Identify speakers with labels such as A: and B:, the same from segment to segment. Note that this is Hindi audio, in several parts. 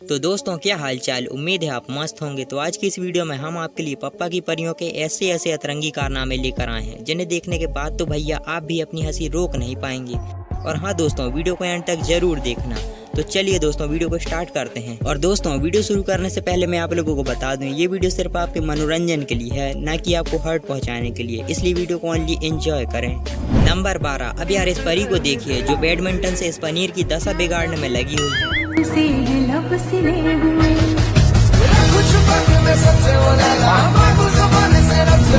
A: तो दोस्तों, क्या हालचाल? उम्मीद है आप मस्त होंगे। तो आज की इस वीडियो में हम आपके लिए पप्पा की परियों के ऐसे ऐसे अतरंगी कारनामे लेकर आए हैं, जिन्हें देखने के बाद तो भैया आप भी अपनी हँसी रोक नहीं पाएँगे। और हाँ दोस्तों, वीडियो को एंड तक ज़रूर देखना। तो चलिए दोस्तों, वीडियो को स्टार्ट करते हैं। और दोस्तों, वीडियो शुरू करने से पहले मैं आप लोगों को बता दूँ, ये वीडियो सिर्फ़ आपके मनोरंजन के लिए है, न कि आपको हर्ट पहुँचाने के लिए। इसलिए वीडियो को ओनली एंजॉय करें। नंबर बारह, अब यार इस परी को देखिए, जो बैडमिंटन से इस पनीर की दशा बिगाड़ने में लगी हुई है।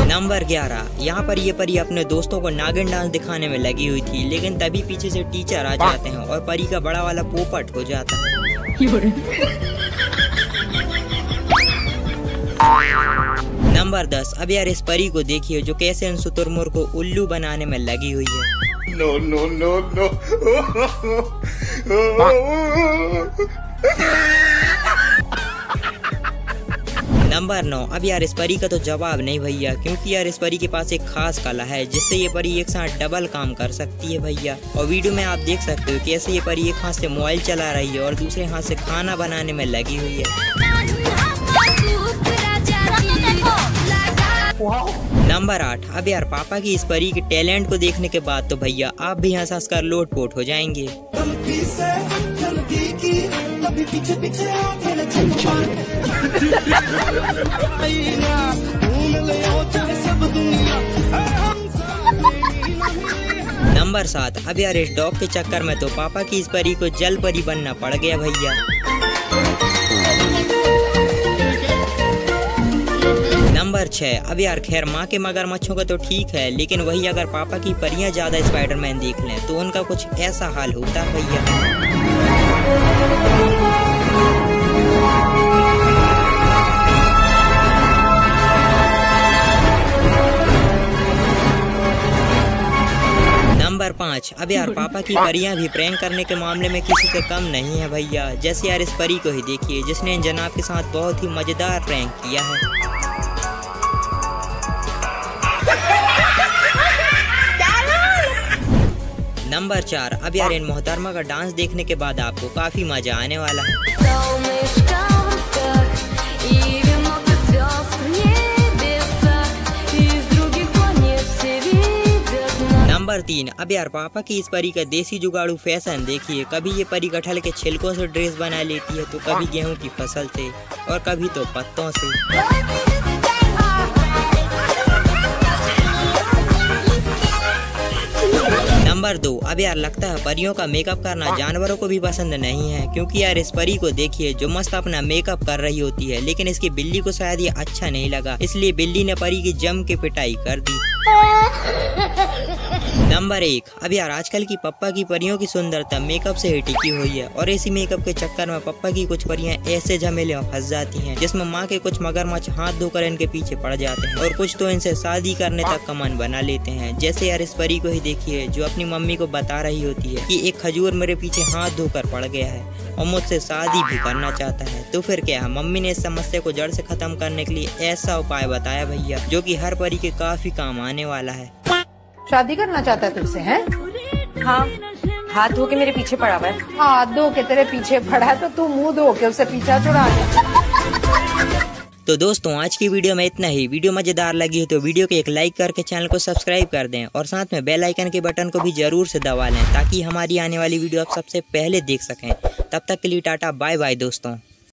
A: नंबर ग्यारह। यहाँ पर ये परी अपने दोस्तों को नागिन डांस दिखाने में लगी हुई थी लेकिन तभी पीछे से टीचर आ जाते हैं और परी का बड़ा वाला पोपट हो जाता है। नंबर दस। अब यार इस परी को देखिए जो कैसे इन शुतुरमुर्ग को उल्लू बनाने में लगी हुई है।
B: No, no, no, no.
A: Number नौ। अब यार इस परी का तो जवाब नहीं भैया, क्योंकि यार इस परी के पास एक खास कला है, जिससे ये परी एक साथ डबल काम कर सकती है भैया। और वीडियो में आप देख सकते हो कैसे ये परी एक हाथ से मोबाइल चला रही है और दूसरे हाथ से खाना बनाने में लगी हुई है। नंबर आठ। अब यार पापा की इस परी के टैलेंट को देखने के बाद तो भैया आप भी हंस हंस कर लोट पोट हो जाएँगे। नंबर सात, अब यार इस डॉग के चक्कर में तो पापा की इस परी को जल परी बनना पड़ गया भैया। नंबर छह, अब यार खैर माँ के मगरमच्छों का तो ठीक है, लेकिन वही अगर पापा की परियाँ ज़्यादा स्पाइडरमैन देख लें तो उनका कुछ ऐसा हाल होता है भैया। नंबर पाँच। अब यार, पापा की परियाँ भी प्रैंक करने के मामले में किसी से कम नहीं है भैया। जैसे यार इस परी को ही देखिए, जिसने इन जनाब के साथ बहुत ही मज़ेदार प्रैंक किया है। नंबर चार। अब यार इन मोहतरमा का डांस देखने के बाद आपको काफ़ी मज़ा आने वाला है। नंबर तीन। अब यार पापा की इस परी का देसी जुगाड़ू फ़ैशन देखिए कभी ये परी कटहल के छिलकों से ड्रेस बना लेती है तो कभी गेहूँ की फ़सल से और कभी तो पत्तों से। नंबर दो अब यार लगता है परियों का मेकअप करना जानवरों को भी पसंद नहीं है क्योंकि यार इस परी को देखिए जो मस्त अपना मेकअप कर रही होती है लेकिन इसकी बिल्ली को शायद ये अच्छा नहीं लगा इसलिए बिल्ली ने परी की जम के पिटाई कर दी। नंबर एक। अब यार, आजकल की पप्पा की परियों की सुंदरता मेकअप से ही टिकी हुई है और इसी मेकअप के चक्कर में पप्पा की कुछ परियाँ ऐसे झमेले में फंस जाती हैं, जिसमें माँ के कुछ मगरमच्छ हाथ धोकर इनके पीछे पड़ जाते हैं और कुछ तो इनसे शादी करने तक का मन बना लेते हैं। जैसे यार, इस परी को ही देखिए, जो अपनी मम्मी को बता रही होती है की एक खजूर मेरे पीछे हाथ धोकर पड़ गया है और मुझसे शादी भी करना चाहता है। तो फिर क्या, मम्मी ने इस समस्या को जड़ से खत्म करने के लिए ऐसा उपाय बताया भैया, जो कि हर परी के काफ़ी काम आने वाला है।
C: शादी करना चाहता है तुझसे है?
D: हाँ। हाथ धो के मेरे पीछे पड़ा हुआ है।
C: हाथ धो के तेरे पीछे पड़ा है तो तू मुँह धो के उसे पीछा छुड़ा ले
A: तो दोस्तों आज की वीडियो में इतना ही। वीडियो मज़ेदार लगी हो तो वीडियो को एक लाइक करके चैनल को सब्सक्राइब कर दें और साथ में बेल आइकन के बटन को भी ज़रूर से दबा लें ताकि हमारी आने वाली वीडियो आप सबसे पहले देख सकें। तब तक के लिए टाटा बाय बाय दोस्तों।